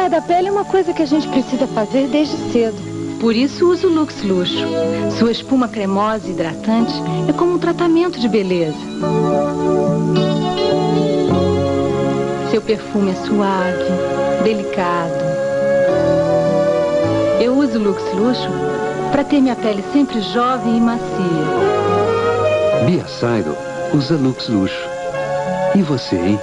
Cuidar da pele é uma coisa que a gente precisa fazer desde cedo. Por isso uso Lux Luxo. Sua espuma cremosa e hidratante é como um tratamento de beleza. Seu perfume é suave, delicado. Eu uso Lux Luxo para ter minha pele sempre jovem e macia. Bia Sairo usa Lux Luxo. E você, hein?